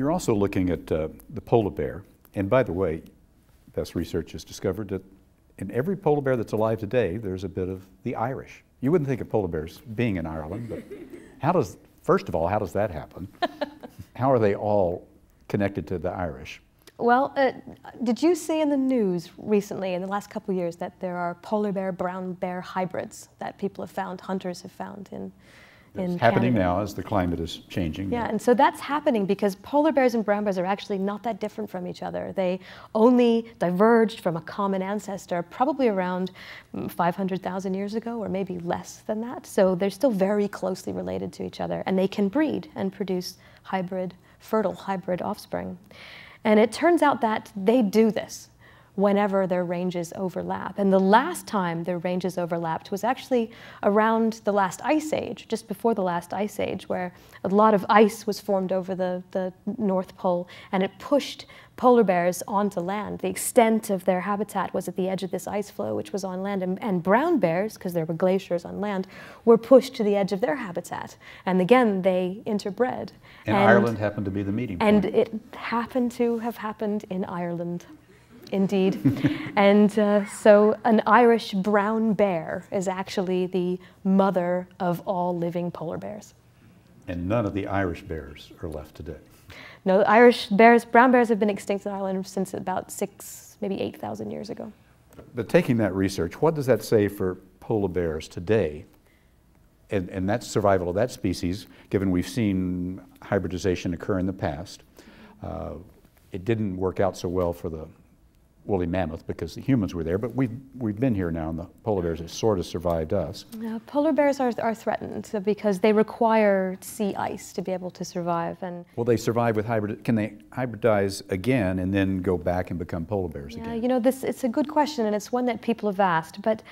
You're also looking at uh, the polar bear. And by the way, Beth's research has discovered that in every polar bear that's alive today, there's a bit of the Irish. You wouldn't think of polar bears being in Ireland, but how does, first of all, how does that happen? how are they all connected to the Irish? Well, uh, did you see in the news recently, in the last couple of years, that there are polar bear, brown bear hybrids that people have found, hunters have found in it's happening Canada. now as the climate is changing. Yeah, and so that's happening because polar bears and brown bears are actually not that different from each other. They only diverged from a common ancestor probably around mm, 500,000 years ago or maybe less than that. So they're still very closely related to each other and they can breed and produce hybrid, fertile hybrid offspring. And it turns out that they do this whenever their ranges overlap. And the last time their ranges overlapped was actually around the last ice age, just before the last ice age, where a lot of ice was formed over the, the North Pole and it pushed polar bears onto land. The extent of their habitat was at the edge of this ice flow, which was on land. And, and brown bears, because there were glaciers on land, were pushed to the edge of their habitat. And again, they interbred. And, and Ireland happened to be the meeting point. And it happened to have happened in Ireland indeed. and uh, so an Irish brown bear is actually the mother of all living polar bears. And none of the Irish bears are left today. No, Irish bears, brown bears have been extinct in Ireland since about six, maybe 8,000 years ago. But taking that research, what does that say for polar bears today and, and that survival of that species, given we've seen hybridization occur in the past? Uh, it didn't work out so well for the woolly mammoth because the humans were there, but we've, we've been here now and the polar bears have sort of survived us. Yeah, polar bears are, are threatened because they require sea ice to be able to survive. And Will they survive with hybrid, can they hybridize again and then go back and become polar bears yeah, again? You know, this, it's a good question and it's one that people have asked, but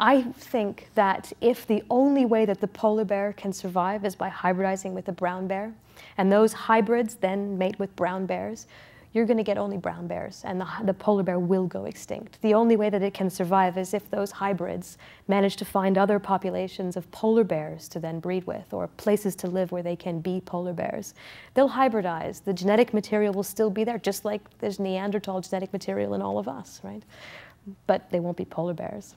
I think that if the only way that the polar bear can survive is by hybridizing with a brown bear, and those hybrids then mate with brown bears, you're going to get only brown bears, and the, the, polar bear will go extinct. The only way that it can survive is if those hybrids manage to find other populations of polar bears to then breed with, or places to live where they can be polar bears. They'll hybridize. The genetic material will still be there, just like there's Neanderthal genetic material in all of us, right? But they won't be polar bears.